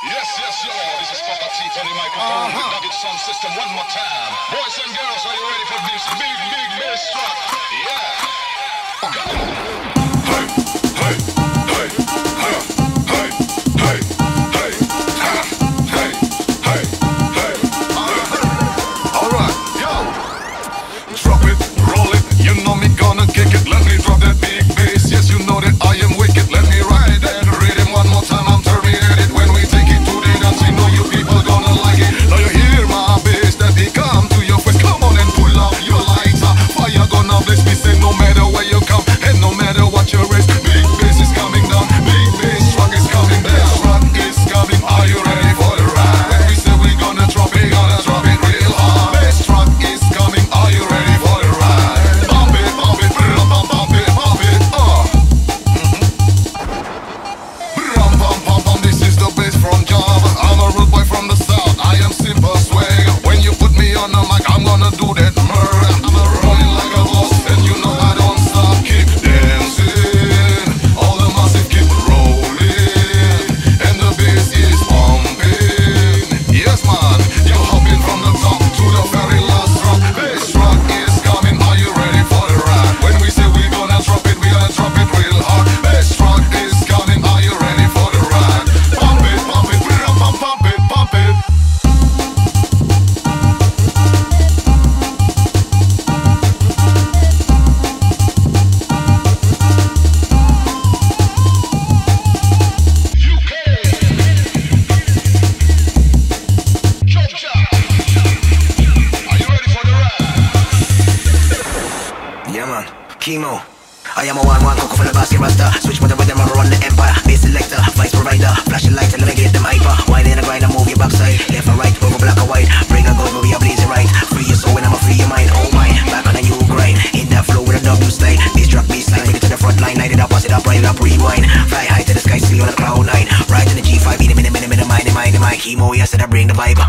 Yes, yes, yo. This is Papa T for the microphone. Uh-huh. Nugget sound system one more time. Boys and girls, are you ready for this big, big bass track? Yeah. Come on. i'm chemo. I am a one one coco for the basket rasta. Switch with the rhythm, I run the empire. Bass selector, vice provider. Flashing lights and get them hyper. Wine in the grind, I move your backside. Left and right, over black or white. Bring a gold, we are blazing right. Free your soul when I'm a free your mind. Oh my, back on a new grind. In that flow with a W style. Bass drop, bass line, bring it to the front line. Light it up, pass it up, ride it up, rewind. Fly high to the sky, see on the cloud nine. Ride in the G5, eat a minute, minute, minute, mind, mind, mind. Chemo, yes, and I bring the vibe.